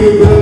Yeah.